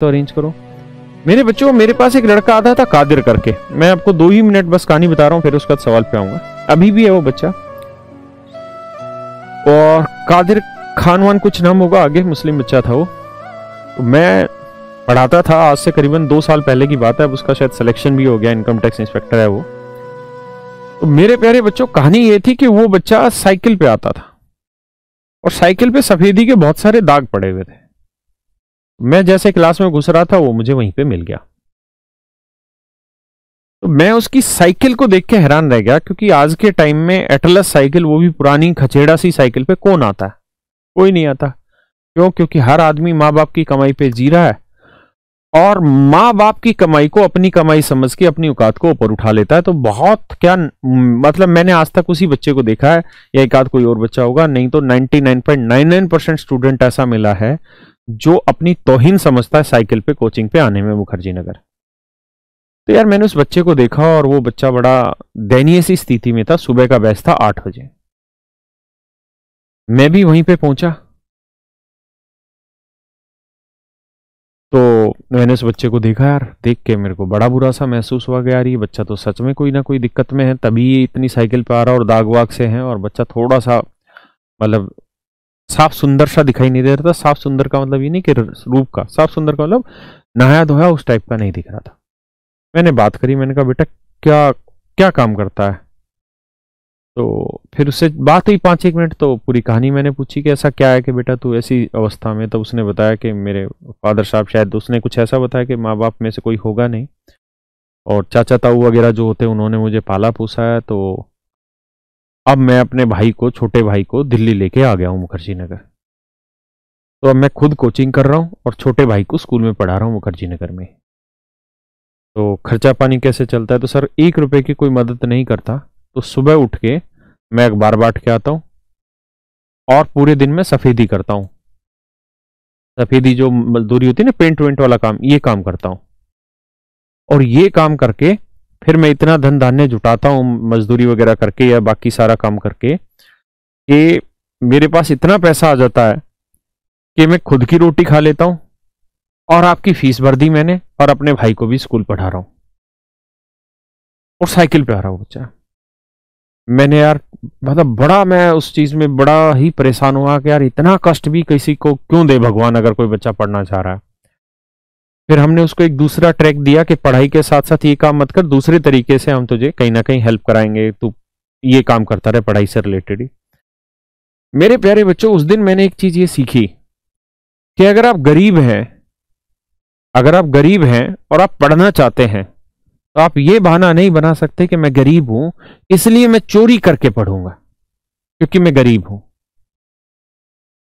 तो अरेंज करो। मेरे बच्चों, मेरे पास एक लड़का आता था कादिर करके। मैं आपको दो ही मिनट बस कहानी बता रहा हूँ, फिर उसका सवाल पे आऊँगा। अभी भी है वो बच्चा। और कादिर खान वान कुछ नाम होगा, आगे मुस्लिम बच्चा था वो। तो मैं पढ़ाता था, आज से करीबन दो साल पहले की बात है, अब उसका शायद सिलेक्शन भी हो गया इनकम टैक्स इंस्पेक्टर है वो। तो मेरे प्यारे बच्चों, कहानी ये थी कि वो बच्चा साइकिल पे आता था। और साइकिल पे सफेदी के बहुत सारे दाग पड़े हुए थे। मैं जैसे क्लास में घुस रहा था, वो मुझे वहीं पे मिल गया। तो मैं उसकी साइकिल को देख के हैरान रह गया, क्योंकि आज के टाइम में एटलस साइकिल, वो भी पुरानी खचेड़ा सी साइकिल पे कौन आता है? कोई नहीं आता। क्यों? क्योंकि हर आदमी माँ बाप की कमाई पे जी रहा है। और माँ बाप की कमाई को, अपनी कमाई समझ के, अपनी औकात को ऊपर उठा लेता है। तो बहुत क्या मतलब मैंने आज तक उसी बच्चे को देखा है। या एक आध कोई और बच्चा होगा, नहीं तो 99.99 परसेंट स्टूडेंट ऐसा मिला है। जो अपनी तोहिन समझता है साइकिल पे कोचिंग पे आने में मुखर्जी नगर। तो यार मैंने उस बच्चे को देखा और वो बच्चा बड़ा दयनीय सी स्थिति में था। सुबह का बैच था आठ बजे। मैं भी वहीं पे पहुँचा। तो मैंने उस बच्चे को देखा यार, देख के मेरे को बड़ा बुरा सा महसूस हुआ कि यार ये बच्चा तो सच में कोई ना कोई दिक्कत में है। तभी इतनी साइकिल पे आ रहा और दाग वाग से है और बच्चा थोड़ा सा मतलब साफ़ सुंदर सा दिखाई नहीं दे रहा था। साफ़ सुंदर का मतलब ये नहीं कि रूप का। साफ़ सुंदर का मतलब नहाया धोया उस टाइप का नहीं दिख रहा था। मैंने बात करी, मैंने कहा, बेटा, क्या क्या काम करता है? तो फिर उससे बात हुई पाँच एक मिनट तो पूरी कहानी मैंने पूछी कि ऐसा क्या है कि बेटा तू ऐसी अवस्था में तो उसने बताया कि मेरे फादर साहब, शायद उसने कुछ ऐसा बताया कि माँ बाप में से कोई होगा नहीं। और चाचा ताऊ वगैरह जो होते उन्होंने मुझे पाला पूछा है तो अब मैं अपने भाई को, छोटे भाई को दिल्ली लेके आ गया हूँ मुखर्जी नगर। तो अब मैं खुद कोचिंग कर रहा हूँ और छोटे भाई को स्कूल में पढ़ा रहा हूँ मुखर्जी नगर में। तो खर्चा पानी कैसे चलता है? तो सर, एक रुपए की कोई मदद नहीं करता। तो सुबह उठ के मैं अखबार बांट के आता हूँ और पूरे दिन में सफ़ेदी करता हूँ। सफ़ेदी जो मजदूरी होती है ना, पेंट वेंट वाला काम, ये काम करता हूँ। और ये काम करके फिर मैं इतना धन धान्य जुटाता हूँ मजदूरी वगैरह करके या बाकी सारा काम करके कि मेरे पास इतना पैसा आ जाता है कि मैं खुद की रोटी खा लेता हूँ और आपकी फ़ीस भर दी मैंने और अपने भाई को भी स्कूल पढ़ा रहा हूँ। और साइकिल पे आ रहा हूँ बच्चा। मैंने यार मतलब बड़ा मैं उस चीज़ में बड़ा ही परेशान हुआ कि यार इतना कष्ट भी किसी को क्यों दे भगवान अगर कोई बच्चा पढ़ना चाह रहा है? फिर हमने उसको एक दूसरा ट्रैक दिया कि पढ़ाई के साथ साथ ये काम मत कर, दूसरे तरीके से हम तुझे कहीं ना कहीं हेल्प कराएँगे, तू ये काम करता रहे पढ़ाई से रिलेटेड ही। मेरे प्यारे बच्चों, उस दिन मैंने एक चीज़ ये सीखी कि अगर आप गरीब हैं, अगर आप गरीब हैं और आप पढ़ना चाहते हैं तो आप ये बहाना नहीं बना सकते कि मैं गरीब हूँ, इसलिए मैं चोरी करके पढ़ूँगा, क्योंकि मैं गरीब हूँ।